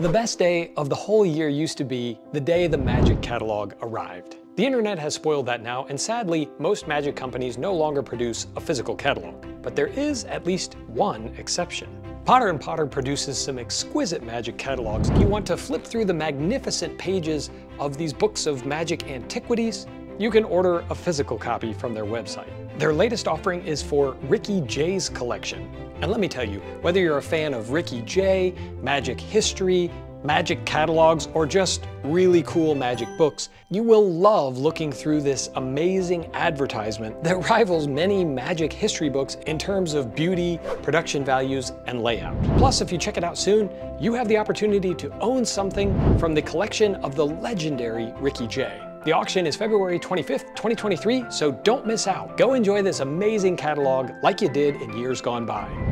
The best day of the whole year used to be the day the Magic Catalog arrived. The internet has spoiled that now, and sadly, most Magic companies no longer produce a physical catalog. But there is at least one exception. Potter & Potter produces some exquisite Magic catalogs. You want to flip through the magnificent pages of these books of magic antiquities? You can order a physical copy from their website. Their latest offering is for Ricky Jay's collection, and let me tell you, whether you're a fan of Ricky Jay, magic history, magic catalogs, or just really cool magic books, you will love looking through this amazing advertisement that rivals many magic history books in terms of beauty, production values, and layout. Plus, if you check it out soon, you have the opportunity to own something from the collection of the legendary Ricky Jay. The auction is February 25th, 2023, so don't miss out. Go enjoy this amazing catalog like you did in years gone by.